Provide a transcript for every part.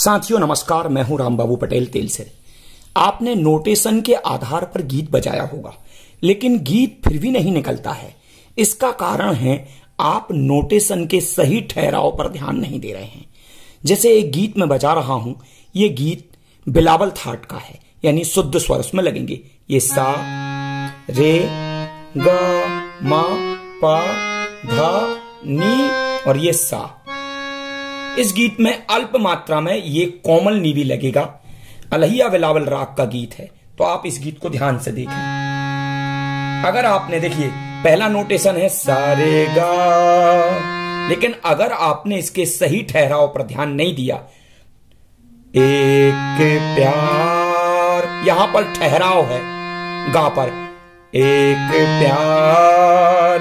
साथियों, नमस्कार, मैं हूँ रामबाबू पटेल तेल से आपने नोटेशन के आधार पर गीत बजाया होगा, लेकिन गीत फिर भी नहीं निकलता है। इसका कारण है, आप नोटेशन के सही ठहराव पर ध्यान नहीं दे रहे हैं। जैसे एक गीत में बजा रहा हूँ, ये गीत बिलावल थाट का है, यानी शुद्ध स्वर उसमें लगेंगे। ये सा, रे, ग, मा, पा, धा, नी और ये सा। इस गीत में अल्प मात्रा में ये कोमल नीवी लगेगा। अलहिया बिलावल राग का गीत है। तो आप इस गीत को ध्यान से देखें। अगर आपने, देखिए, पहला नोटेशन है सारे गा लेकिन अगर आपने इसके सही ठहराव पर ध्यान नहीं दिया, एक प्यार, यहाँ पर ठहराव है, गा पर। एक प्यार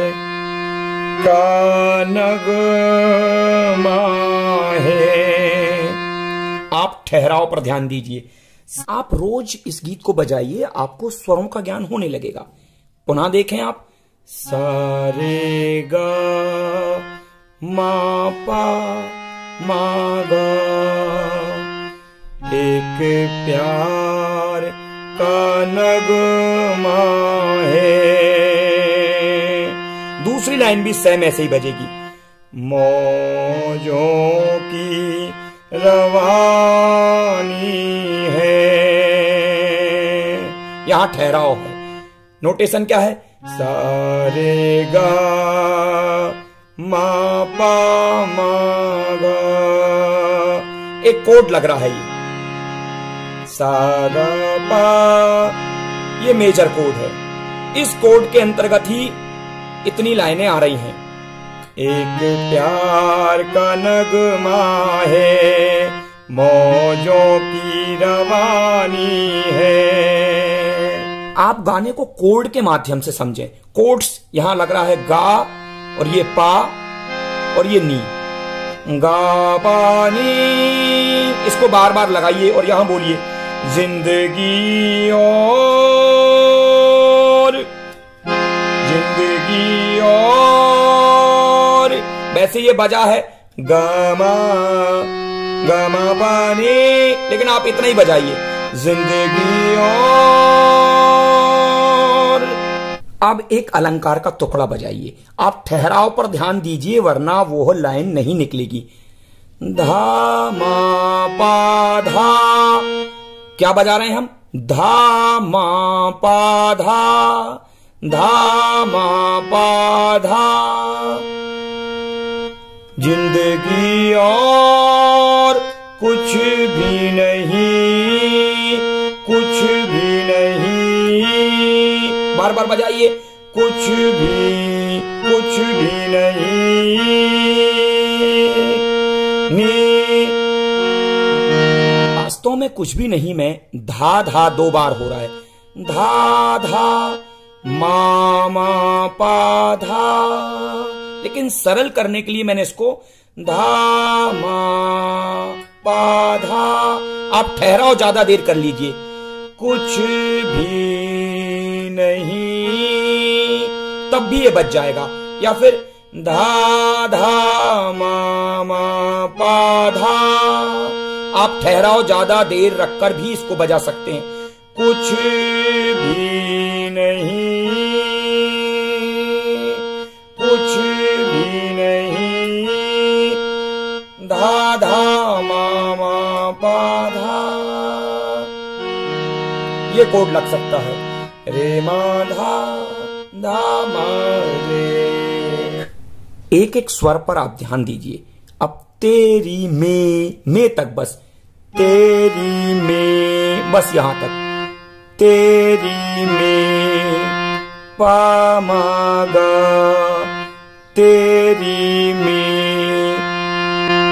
का नगमा है। आप ठहराव पर ध्यान दीजिए। आप रोज इस गीत को बजाइए, आपको स्वरों का ज्ञान होने लगेगा। पुनः देखें आप। सारे मा एक प्यार का नगमा है दूसरी लाइन भी सेम ऐसे ही बजेगी। मौजों की रवानी है। यहाँ ठहराव है। नोटेशन क्या है? सारे गा गा एक कोड लग रहा है ये। सागा पा, ये मेजर कोड है। इस कोड के अंतर्गत ही इतनी लाइनें आ रही हैं। एक प्यार का नगमा है, मौजों की रवानी है। आप गाने को कोड के माध्यम से समझें। कोड्स यहाँ लग रहा है गा और ये पा और ये नी। गा पानी इसको बार बार लगाइए और यहाँ बोलिए ज़िंदगी और ज़िंदगी और वैसे ये बजा है। गमा गमा पानी। लेकिन आप इतना ही बजाइए। ज़िंदगी और अब एक अलंकार का टुकड़ा बजाइए। आप ठहराव पर ध्यान दीजिए, वरना वो लाइन नहीं निकलेगी। धा मा पा धा क्या बजा रहे हैं हम? धा मा पा धा धा मा पा धा ज़िंदगी और कुछ भी नहीं, कुछ भी नहीं। बार बार बजाइए। कुछ भी कुछ भी नहीं। वास्तव में कुछ भी नहीं, मैं धा धा दो बार हो रहा है। धा धा मा मा पा धा लेकिन सरल करने के लिए मैंने इसको धा मा पा धा आप ठहराओ, ज़्यादा देर कर लीजिए। कुछ भी नहीं, तब भी ये बच जाएगा। या फिर धा धा मा मा पा धा आप ठहराओ, ज़्यादा देर रखकर भी इसको बजा सकते हैं। कुछ ये कोड लग सकता है। रे मा धा धा रे एक एक स्वर पर आप ध्यान दीजिए। अब तेरी में में तक बस। तेरी में, बस यहाँ तक। तेरी में पामागा तेरी में।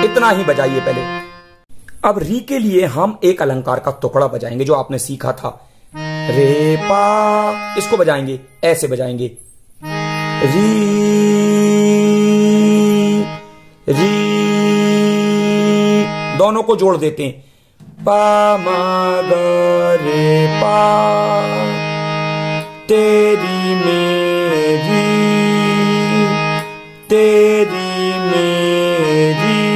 इतना ही बजाइए पहले। अब री के लिए हम एक अलंकार का टुकड़ा बजाएँगे जो आपने सीखा था। रे पा। इसको बजाएँगे, ऐसे बजाएँगे। री। री। दोनों को जोड़ देते हैं। पा, मा, ग, रे, पा। तेरी, मेरी। तेरी, मेरी।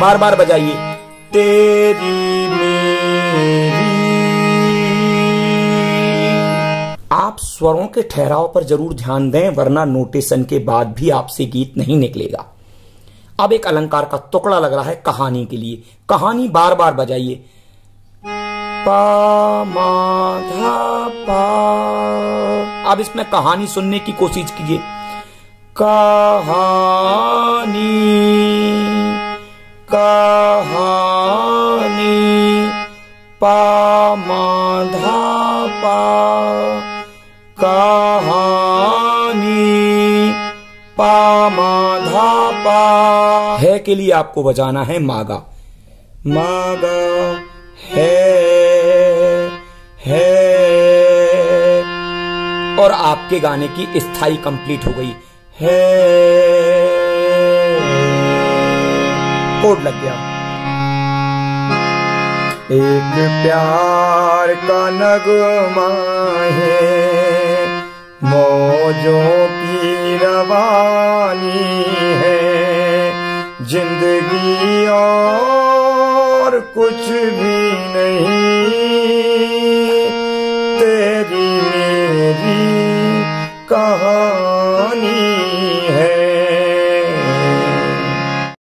बार बार बजाइए। तेरी स्वरों के ठहराव पर ज़रूर ध्यान दें, वरना नोटेशन के बाद भी आपसे गीत नहीं निकलेगा। अब एक अलंकार का टुकड़ा लग रहा है कहानी के लिए। कहानी बार बार बजाइए। पा, मा, धा, पा। अब इसमें कहानी सुनने की कोशिश कीजिए। कहानी कहानी, पा, मा, धा, पा। कहानी। पा मा धा पा। है के लिए आपको बजाना है मागा। मागा है है। और आपके गाने की स्थायी कंप्लीट हो गई। है। कोड लग गया। एक प्यार का नगमा है। मौजों की रवानी है। ज़िंदगी और कुछ भी नहीं। तेरी मेरी कहा